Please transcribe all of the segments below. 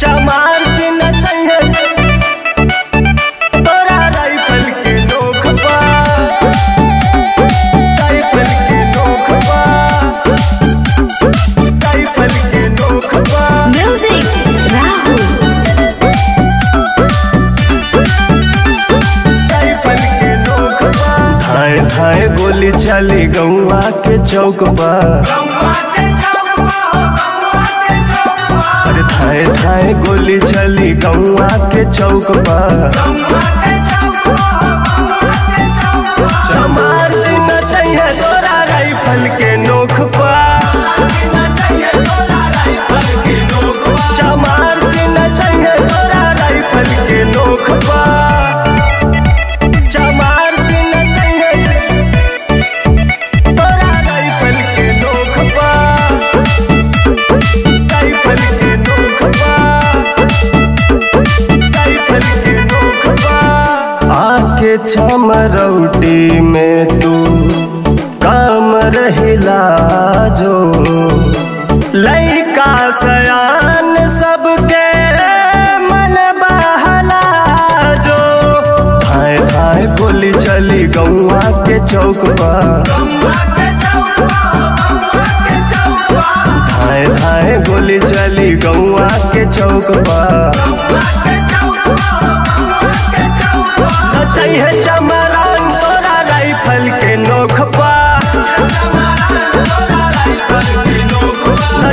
चमार चिन्ह चाहिए। तोरा राइफल के नोक पा राइफल के नोक पा राइफल के नोक पा Music Rahul. राइफल के नोक पा धाए धाए गोली चली गौआ के चौक पर धाए धाए गोली चली गौआ के चौक पर। छमरौटी में तू काम रहिला जो। लइका सयान सबके मन बहला जो। हाय हाय बोली चली गौआ के चौक पर हाय हाय गोली चली गौआ के चौक पर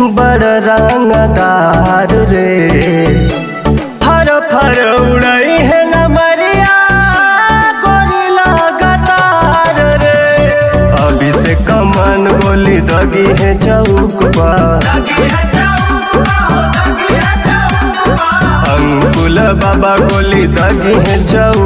बड़ रंगदार रे। फर फर उड़ई है लगातार रे। अभी से कमन गोली दगी है चौक अंकुल बाबा गोली दगी है चौक